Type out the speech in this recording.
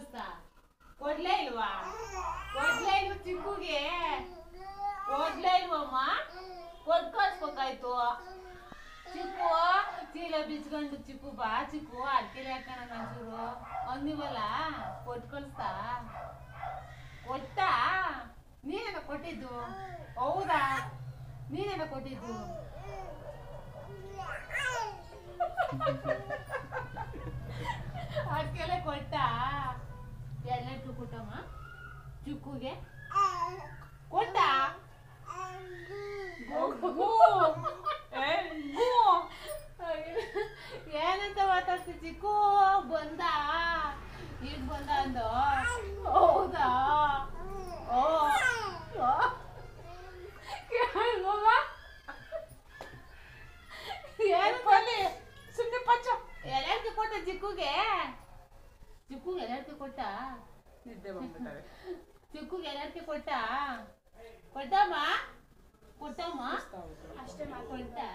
ಕಳಿಸ್ತಾ ಕೊಡ್ಲೇ ಇಲ್ವಾ? ಕೊಡ್ಲೇ ಇಲ್ವ ಚಿಕ್ಕುಗೆ? ಕೊಡ್ಲೇ ಇಲ್ವಮ್ಮ ಕೊಟ್ ಕಳ್ಸ್ಬೇಕಾಯ್ತು ಚಿಕ್ಕು, ಚೀಲ ಬಿಚ್ಕೊಂಡು ಚಿಕ್ಕು ಬಾ ಚಿಕ್ಕು ಅಡ್ಕೆಲೆ ಹಾಕೋಣ ಮಂಚೂರು ಅಂದಿವಲ್ಲ ಕೊಟ್ ಕಳಿಸ್ತಾ ಕೊಟ್ಟ? ನೀನೇನ ಕೊಟ್ಟಿದ್ದು? ಹೌದಾ? ನೀನೇನ ಕೊಟ್ಟಿದ್ದು? ಅಡ್ಕೆಲೆ ಕೊಟ್ಟ? ಕೊಟ್ಟಮ್ಮ? ಚಿಕ್ಕುಗೆ ಕೊಟ್ಟ. ಏನಂತ ಮಾತಾಡ್ತಿ ಚಿಕ್ಕು? ಬಂದ? ಈಗ ಬಂದ ಅಂದ? ಹೌದಾ? ಓ. ಏನು ಸುಮ್ಮನೆ ಪಚ್ಚ. ಎಲ್ಲರಿಗೂ ಕೊಟ್ಟ ಚಿಕ್ಕುಗೆ? ಚಿಕ್ಕುಗೆ ಎಲ್ಲರಿಗೂ ಕೊಟ್ಟ? ನಿದ್ದೆ ಬಂದ್ಬಿಟ್ಟಾರೆ ಚಿಕ್ಕಗೆ ಎನರ್ಜಿ ಕೊಟ್ಟ ಕೊಟ್ಟಮ್ಮ ಕೊಟ್ಟಮ್ಮ ಅಷ್ಟೇ ಮಾಡ್ಕೊಳ್ತಾ